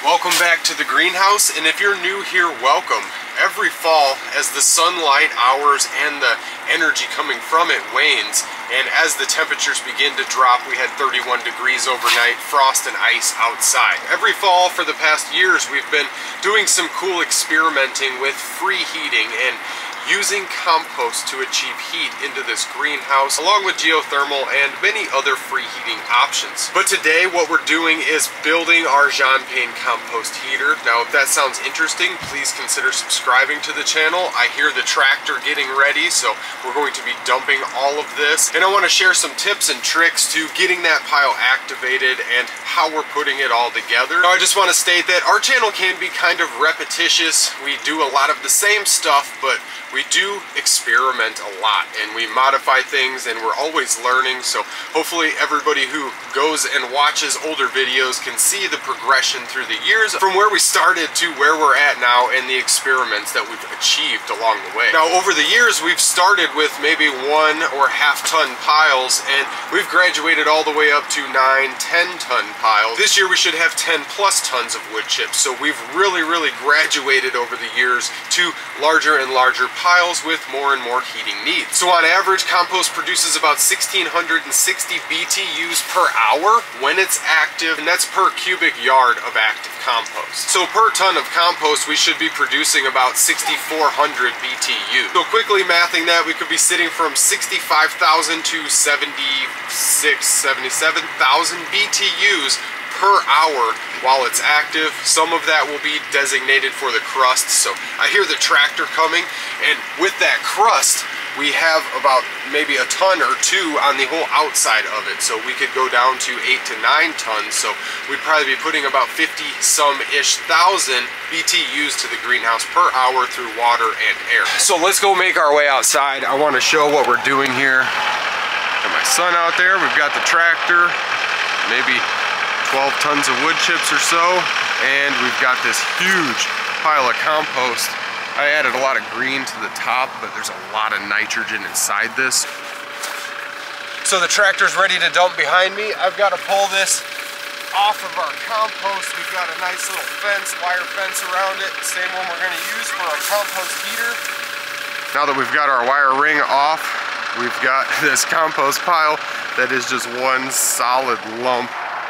Welcome back to the greenhouse, and if you're new here, welcome. Every fall, as the sunlight hours and the energy coming from it wanes, and as the temperatures begin to drop, we had 31 degrees overnight, frost and ice outside. Every fall for the past years, we've been doing some cool experimenting with free heating and using compost to achieve heat into this greenhouse along with geothermal and many other free heating options. But today what we're doing is building our Jean Pain compost heater. Now if that sounds interesting please consider subscribing to the channel. I hear the tractor getting ready so we're going to be dumping all of this and I want to share some tips and tricks to getting that pile activated and how we're putting it all together. Now I just want to state that our channel can be kind of repetitious. We do a lot of the same stuff but we do experiment a lot and we modify things and we're always learning so hopefully everybody who goes and watches older videos can see the progression through the years from where we started to where we're at now and the experiments that we've achieved along the way. Now over the years we've started with maybe one or half ton piles and we've graduated all the way up to nine, 10 ton piles. This year we should have 10 plus tons of wood chips so we've really really graduated over the years to larger and larger piles with more and more heating needs. So on average, compost produces about 1,660 BTUs per hour when it's active, and that's per cubic yard of active compost. So per ton of compost, we should be producing about 6,400 BTU. So quickly mathing that, we could be sitting from 65,000 to 76, 77,000 BTUs per hour while it's active. Some of that will be designated for the crust. So I hear the tractor coming and with that crust, we have about maybe a ton or two on the whole outside of it. So we could go down to eight to nine tons. So we'd probably be putting about 50 some ish thousand BTUs to the greenhouse per hour through water and air. So let's go make our way outside. I want to show what we're doing here. Got my son out there. We've got the tractor, maybe 12 tons of wood chips or so, and we've got this huge pile of compost. I added a lot of green to the top, but there's a lot of nitrogen inside this. So the tractor's ready to dump behind me. I've got to pull this off of our compost. We've got a nice little fence, wire fence around it, same one we're going to use for our compost heater. Now that we've got our wire ring off, we've got this compost pile that is just one solid lump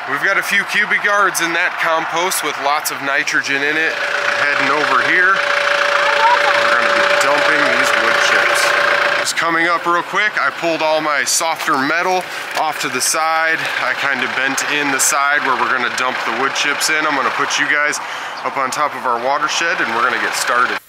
We've got a few cubic yards in that compost with lots of nitrogen in it. Heading over here, we're gonna be dumping these wood chips. Just coming up real quick, I pulled all my softer metal off to the side. I kind of bent in the side where we're gonna dump the wood chips in. I'm gonna put you guys up on top of our watershed and we're gonna get started.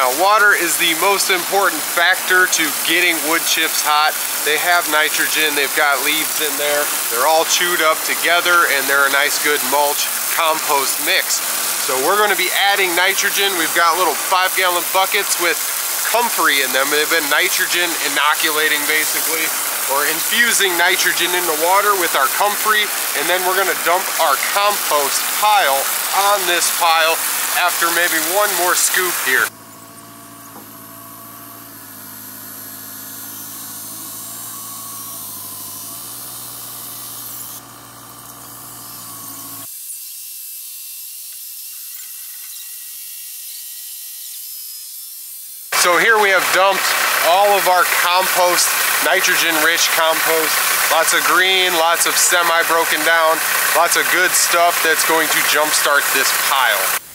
Now water is the most important factor to getting wood chips hot. They have nitrogen, they've got leaves in there. They're all chewed up together and they're a nice good mulch compost mix. So we're gonna be adding nitrogen. We've got little five gallon buckets with comfrey in them. They've been nitrogen inoculating basically or infusing nitrogen into water with our comfrey and then we're gonna dump our compost pile on this pile after maybe one more scoop here. So here we have dumped all of our compost, nitrogen rich compost, lots of green, lots of semi broken down, lots of good stuff that's going to jumpstart this pile.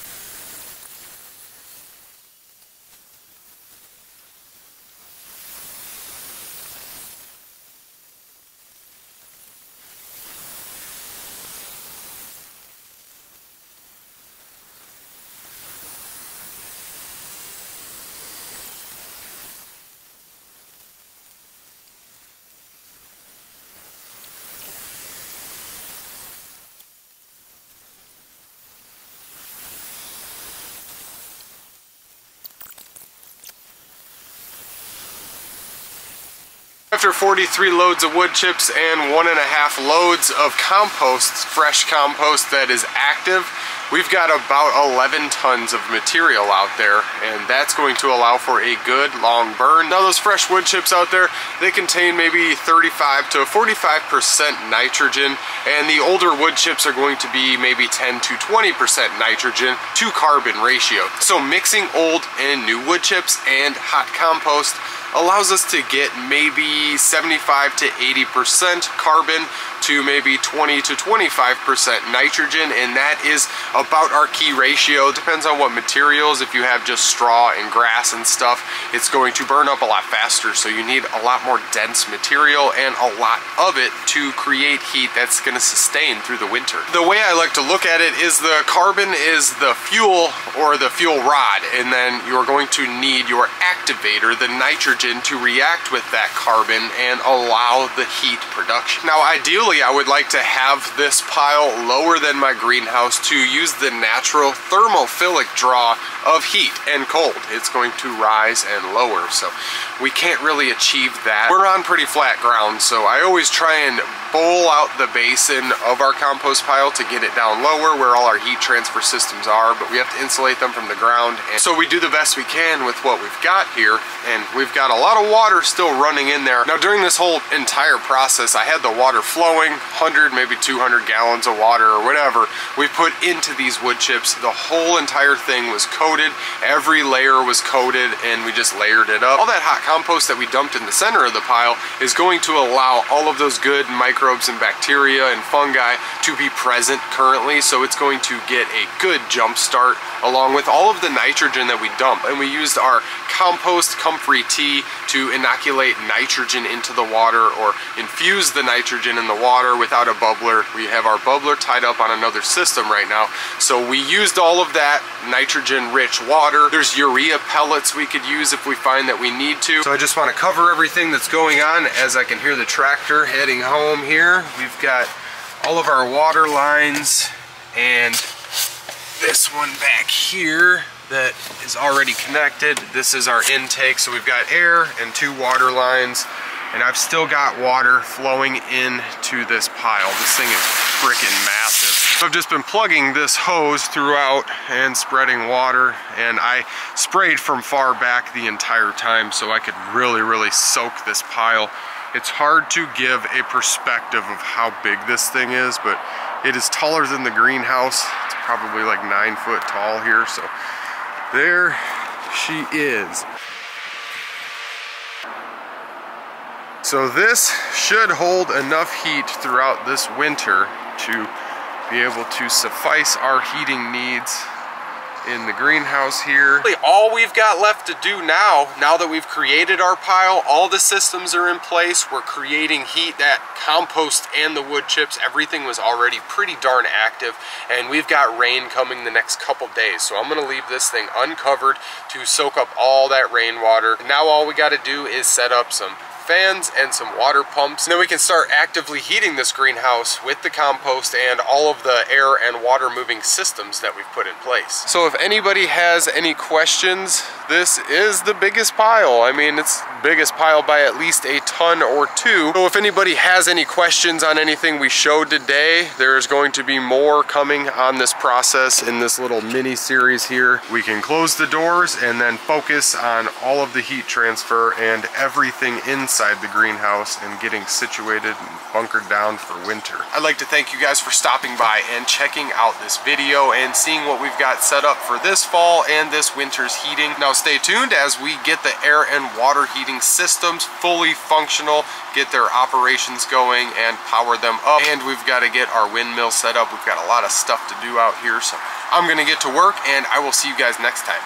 After 43 loads of wood chips and one and a half loads of compost, fresh compost that is active, we've got about 11 tons of material out there and that's going to allow for a good long burn. Now those fresh wood chips out there, they contain maybe 35 to 45% nitrogen and the older wood chips are going to be maybe 10 to 20% nitrogen to carbon ratio. So mixing old and new wood chips and hot compost allows us to get maybe 75 to 80% carbon to maybe 20 to 25% nitrogen and that is about our key ratio. Depends on what materials. If you have just straw and grass and stuff, it's going to burn up a lot faster. So you need a lot more dense material and a lot of it to create heat that's gonna sustain through the winter. The way I like to look at it is the carbon is the fuel or the fuel rod and then you're going to need your activator, the nitrogen, to react with that carbon and allow the heat production. Now ideally Ideally, I would like to have this pile lower than my greenhouse to use the natural thermophilic draw of heat and cold. It's going to rise and lower, so we can't really achieve that. We're on pretty flat ground, so I always try and bowl out the basin of our compost pile to get it down lower where all our heat transfer systems are, but we have to insulate them from the ground. And so we do the best we can with what we've got here, and we've got a lot of water still running in there. Now during this whole entire process, I had the water flowing, 100, maybe 200 gallons of water or whatever we put into these wood chips. The whole entire thing was coated, every layer was coated, and we just layered it up. All that hot compost that we dumped in the center of the pile is going to allow all of those good micro microbes and bacteria and fungi to be present currently so it's going to get a good jump start along with all of the nitrogen that we dump. And we used our compost comfrey tea to inoculate nitrogen into the water or infuse the nitrogen in the water. Without a bubbler we have our bubbler tied up on another system right now. So we used all of that nitrogen rich water. There's urea pellets we could use if we find that we need to. So I just want to cover everything that's going on as I can hear the tractor heading home here here. We've got all of our water lines and this one back here that is already connected. This is our intake, so we've got air and two water lines, and I've still got water flowing into this pile. This thing is freaking massive. So I've just been plugging this hose throughout and spreading water, and I sprayed from far back the entire time so I could really, really soak this pile. It's hard to give a perspective of how big this thing is, but it is taller than the greenhouse. It's probably like nine foot tall here, so there she is. So this should hold enough heat throughout this winter to be able to suffice our heating needs in the greenhouse here. All we've got left to do now, now that we've created our pile, all the systems are in place, we're creating heat, that compost and the wood chips, everything was already pretty darn active, and we've got rain coming the next couple days, so I'm gonna leave this thing uncovered to soak up all that rainwater. Now all we gotta do is set up some fans and some water pumps. And then we can start actively heating this greenhouse with the compost and all of the air and water moving systems that we've put in place. So if anybody has any questions, this is the biggest pile. I mean, it's biggest pile by at least a ton or two. So if anybody has any questions on anything we showed today, there's going to be more coming on this process in this little mini series here. We can close the doors and then focus on all of the heat transfer and everything inside the greenhouse and getting situated and bunkered down for winter. I'd like to thank you guys for stopping by and checking out this video and seeing what we've got set up for this fall and this winter's heating. Now stay tuned as we get the air and water heating systems fully functional, get their operations going and power them up. And we've got to get our windmill set up. We've got a lot of stuff to do out here. So I'm going to get to work and I will see you guys next time.